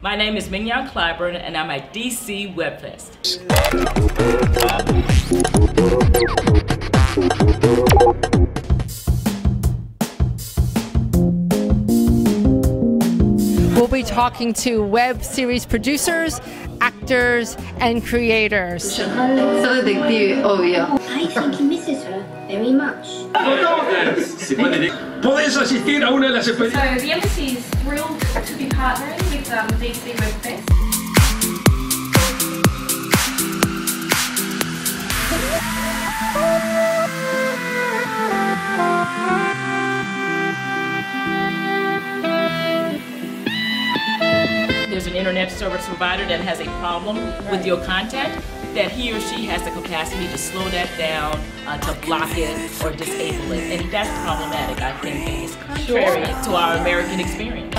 My name is Mignon Clyburn, and I'm at DC WebFest. We'll be talking to web series producers, actors, and creators. So addictive, obvio. Oh, I think he misses her very much. Podés asistir a una de las So experiencias. the embassy is thrilled to be partnering with um, DC There's an internet service provider that has a problem with your content, that he or she has the capacity to slow that down, uh, to block it, or disable it. And that's problematic, I think, and it's contrary to our American experience.